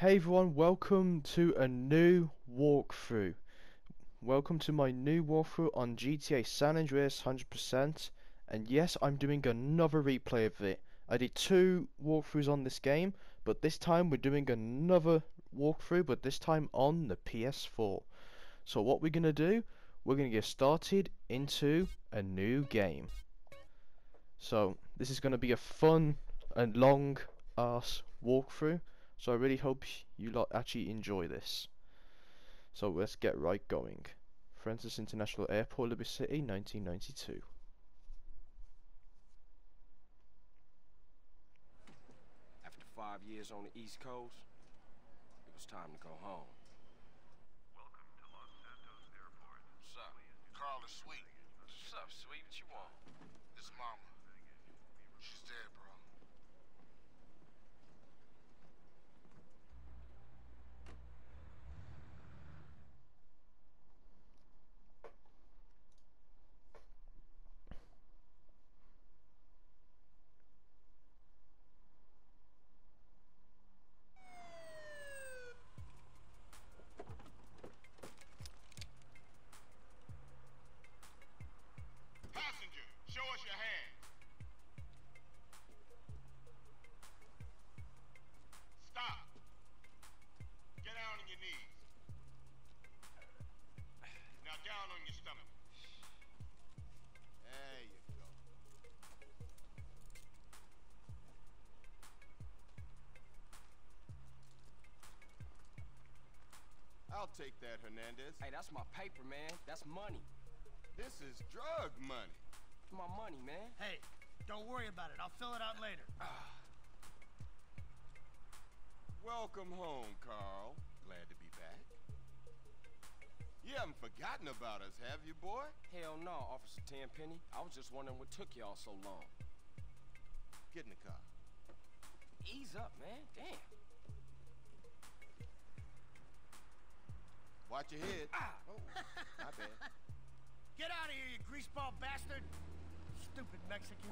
Hey everyone, welcome to a new walkthrough. Welcome to my new walkthrough on GTA San Andreas 100% and yes, I'm doing another replay of it. I did two walkthroughs on this game, but this time we're doing another walkthrough, but this time on the PS4. So what we're going to do, we're going to get started into a new game. So this is going to be a fun and long ass walkthrough. So I really hope you lot actually enjoy this. So let's get right going. Francis International Airport, Liberty City, 1992. After five years on the East Coast, it was time to go home. I'll take that, Hernandez. Hey, that's my paper, man. That's money. This is drug money. My money, man. Hey, don't worry about it. I'll fill it out later. Welcome home, Carl. Glad to be back. You haven't forgotten about us, have you, boy? Hell no, Officer Tenpenny. I was just wondering what took y'all so long. Get in the car. Ease up, man. Damn. Watch your head. Ah! Oh, my bad. Get out of here, you greaseball bastard! Stupid Mexican.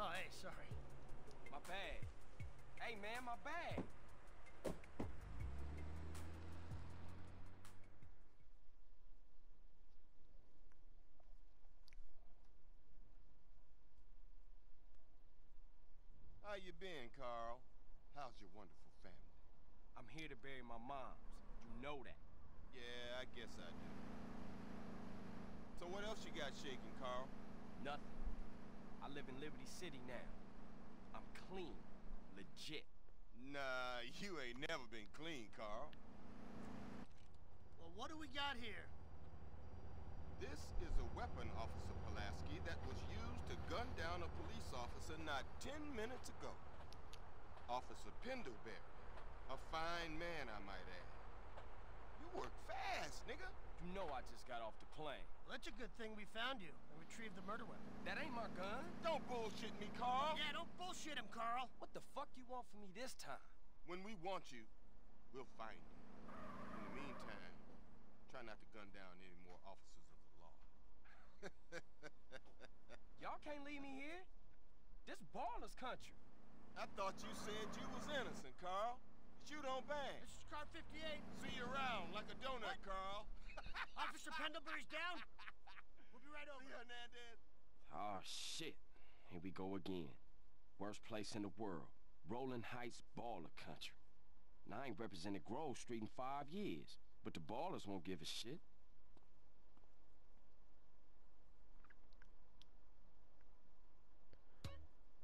Oh, hey, sorry. My bag. Hey, man, my bag. How you been, Carl? How's your wonderful family? I'm here to bury my moms. You know that. Yeah, I guess I do. So what else you got shaking, Carl? Nothing. I live in Liberty City now. I'm clean. Legit. Nah, you ain't never been clean, Carl. Well, what do we got here? This is a weapon, Officer Pulaski, that was used to gun down a police officer not 10 minutes ago. Officer Pendlebury. A fine man, I might nigga. You know I just got off the plane. Well, that's a good thing we found you and retrieved the murder weapon. That ain't my gun. Don't bullshit me, Carl. Yeah, don't bullshit him, Carl. What the fuck you want from me this time? When we want you, we'll find you. In the meantime, try not to gun down any more officers of the law. Y'all can't leave me here. This Ballas country. I thought you said you was innocent, Carl. But you don't bang. This is car 58. See you around like a donut, What? Carl. Officer Pendlebury's down. We'll be right over. See Hernandez? Oh shit. Here we go again. Worst place in the world. Rolling Heights Ballas country. Now I ain't represented Grove Street in five years, but the Ballas won't give a shit.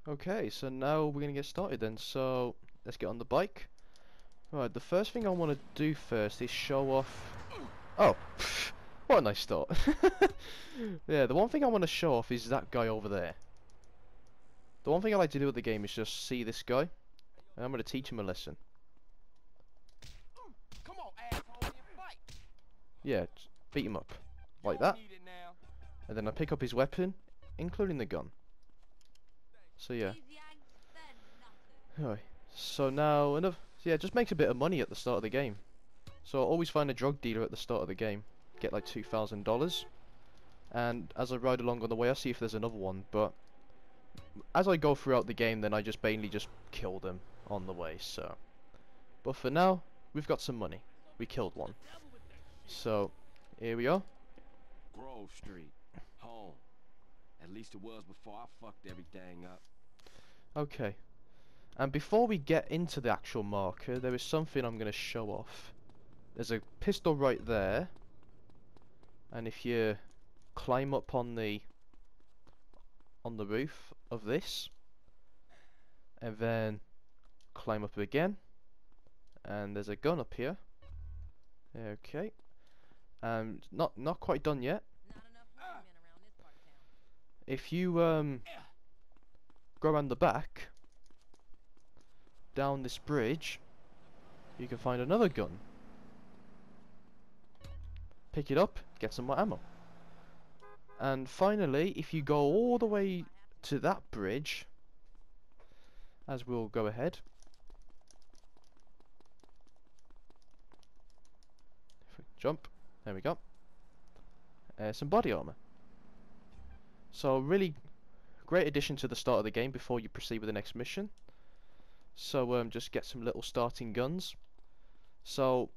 Okay, so now we're gonna get started then. So let's get on the bike. Right, the first thing I want to do first is show off. Oh, what a nice start. yeah, the one thing I want to show off is that guy over there. The one thing I like to do with the game is just see this guy, and I'm gonna teach him a lesson. Come on, asshole, fight. Yeah, beat him up like that, Need it now. and then I pick up his weapon, including the gun. So yeah. Alright, so now yeah, it just makes a bit of money at the start of the game. So I always find a drug dealer at the start of the game, get like two thousand dollars, and as I ride along on the way, I see if there's another one. But as I go throughout the game, then I just mainly just kill them on the way. So But for now, we've got some money. We killed one. So, here we are. Grove Street. Home. At least it was before I fucked everything up. Okay. And before we get into the actual marker, there is something I'm going to show off. There's a pistol right there. And if you climb up on the on the roof of this and then climb up again and there's a gun up here okay um not not quite done yet if you um go around the back down this bridge you can find another gun. Pick it up get some more ammo. And finally if you go all the way to that bridge as we'll go ahead If we jump there we go. Uh, some body armor. So really great addition to the start of the game before you proceed with the next mission. So um, just get some little starting guns. So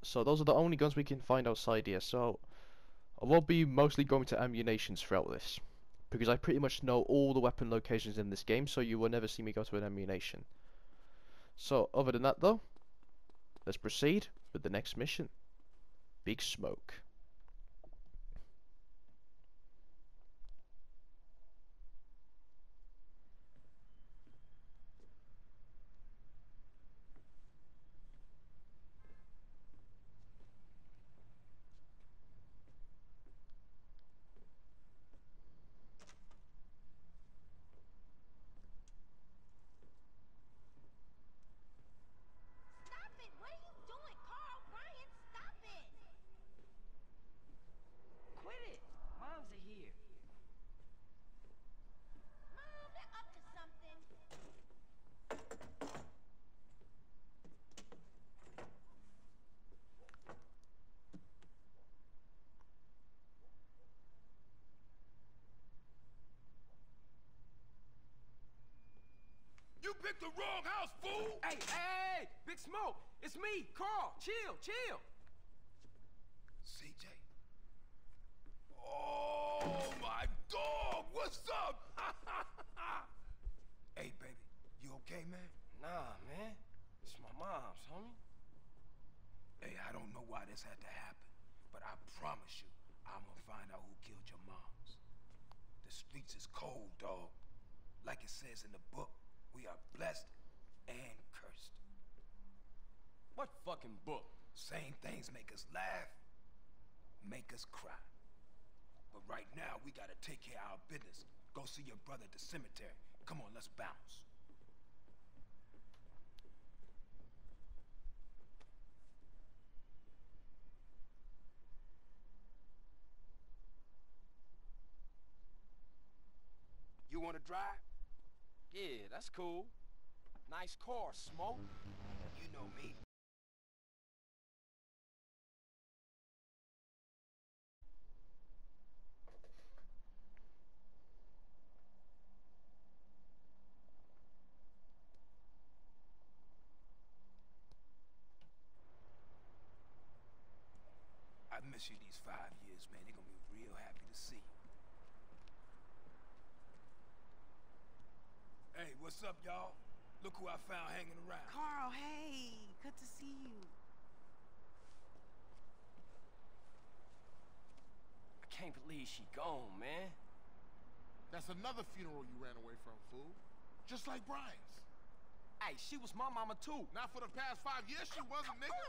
so those are the only guns we can find outside here. So I will be mostly going to Ammu-Nations throughout this because I pretty much know all the weapon locations in this game. So you will never see me go to an Ammu-Nation. So other than that though, let's proceed with the next mission. Big Smoke. Stop it! What are you doing, Carl? Brian, stop it! Quit it! Moms are here. Mom, they're up to something. You picked the wrong house, fool! Hey, hey, hey! Big Smoke! It's me, Carl! Chill, chill! CJ. Oh my dog! What's up? hey, baby, you okay, man? Nah, man. It's my mom's, homie. Hey, I don't know why this had to happen, but I promise you, I'm gonna find out who killed your moms. The streets is cold, dog. Like it says in the book, we are blessed and cursed. What fucking book? Same things make us laugh, make us cry. But right now, we gotta take care of our business. Go see your brother at the cemetery. Come on, let's bounce. You wanna drive? Yeah, that's cool. Nice car, Smoke. You know me. I miss you these five years, man. They're gonna be real happy to see you. Hey, what's up, y'all? Look who I found hanging around. Carl, hey, good to see you. I can't believe she gone, man. That's another funeral you ran away from, fool. Just like Brian's. Hey, she was my mama too. Not for the past five years she wasn't, nigga.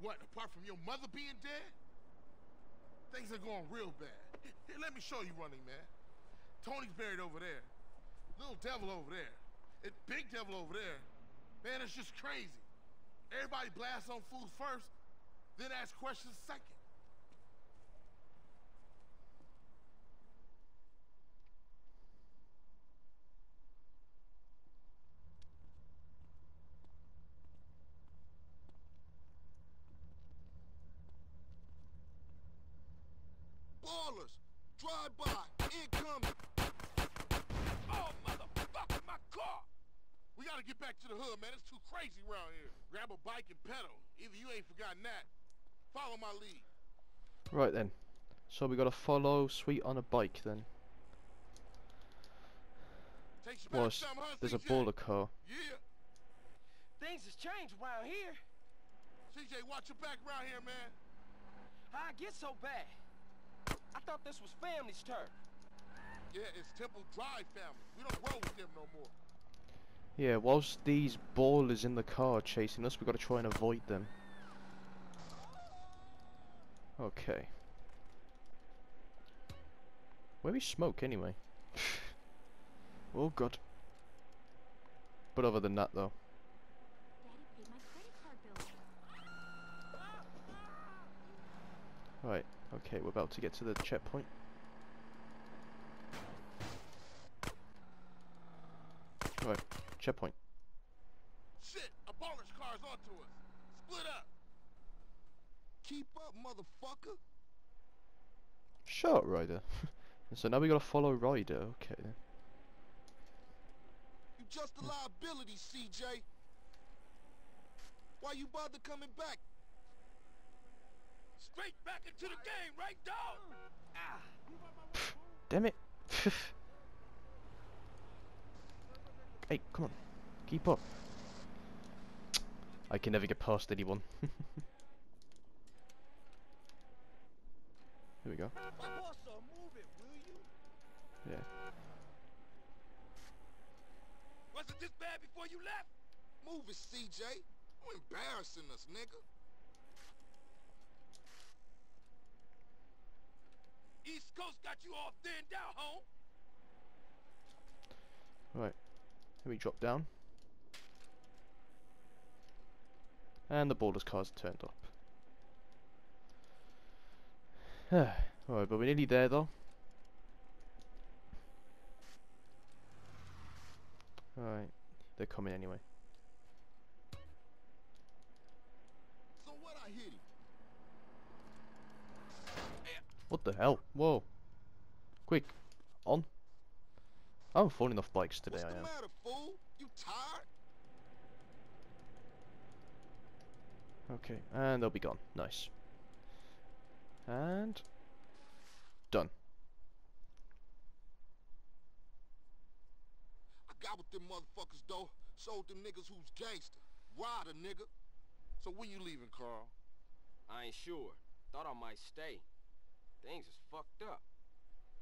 What, apart from your mother being dead? Things are going real bad. Here, let me show you running, man. Tony's buried over there. Little devil over there. And big devil over there. Man, it's just crazy. Everybody blast on fools first, then ask questions second. Ballas, drive by, incoming. Oh, motherfucker, my car! We gotta get back to the hood, man. It's too crazy around here. Grab a bike and pedal. Either you ain't forgotten that. Follow my lead. Right then. So we gotta follow Sweet on a bike then. Takes you Well, back s- huh, there's a CJ? Ballas car. Yeah. Things has changed around here. CJ, watch your back around here, man. How I get so bad? I thought this was family's turf. Yeah, it's Temple Drive family. We don't roll with them no more. Yeah, whilst these ballers in the car chasing us, we gotta try and avoid them. Okay. Where we smoke anyway? oh god. But other than that though. Right, okay, we're about to get to the checkpoint. Right, checkpoint. Shit, a Ballas car's onto us. Split up. Keep up, motherfucker. Shut up, Ryder. so now we gotta follow Ryder, okay then. You just a liability, CJ. Why you bother coming back? Straight back into the game, right, dog? Damn it! hey, come on. Keep up. I can never get past anyone. Here we go. move it, will you? Yeah. Wasn't this bad before you left? Move it, CJ. You embarrassing us, nigga. East Coast got you all thinned out, home. Right. Here me drop down. And the border's car's turned up. Alright, but we're nearly there though. Alright, they're coming anyway. So what I hit? What the hell? Whoa. Quick. On. I'm falling off bikes today, What's I the am. matter, fool? You tired? Okay, and they'll be gone. Nice. And... Done. I got with them motherfuckers, though. Showed them niggas who's gangster. Ryder, nigga. So when you leaving, Carl? I ain't sure. Thought I might stay. Things is fucked up.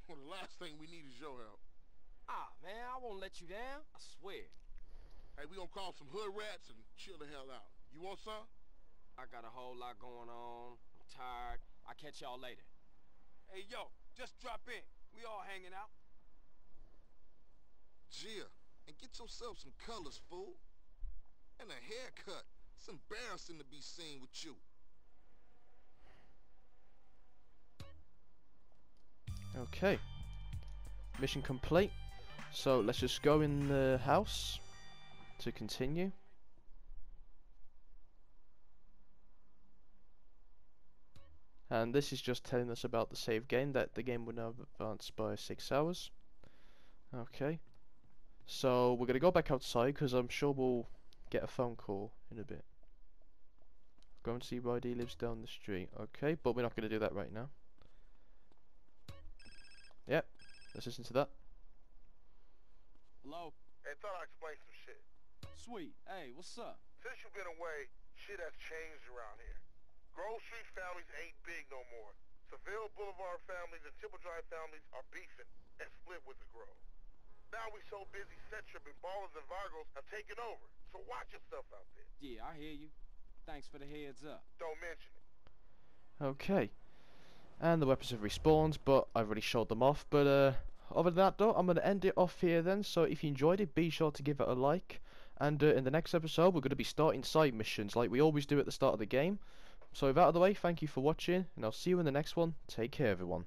Well, the last thing we need is your help. Ah, man, I won't let you down. I swear. Hey, we gonna call some hood rats and chill the hell out. You want some? I got a whole lot going on. I'm tired. I'll catch y'all later. Hey, yo, just drop in. We all hanging out. Gia, and get yourself some colors, fool. And a haircut. It's embarrassing to be seen with you. Okay. Mission complete. So let's just go in the house to continue. And this is just telling us about the save game, that the game will now advance by 6 hours. Okay. So we're going to go back outside because I'm sure we'll get a phone call in a bit. Go and see Ryder lives down the street. Okay, but we're not going to do that right now. Yep, let's listen to that. Hello? Hey, thought I'd explain some shit. Sweet. Hey, what's up? Since you've been away, shit has changed around here. Grove Street families ain't big no more. Seville Boulevard families and Temple Drive families are beefing and split with the Grove. Now we so busy, Centrip and Ballas and Vagos have taken over. So watch yourself out there. Yeah, I hear you. Thanks for the heads up. Don't mention it. Okay. And the weapons have respawned, but I've already showed them off. But uh, other than that, though, I'm going to end it off here then. So if you enjoyed it, be sure to give it a like. And uh, in the next episode, we're going to be starting side missions like we always do at the start of the game. So with that out of the way, thank you for watching, and I'll see you in the next one. Take care, everyone.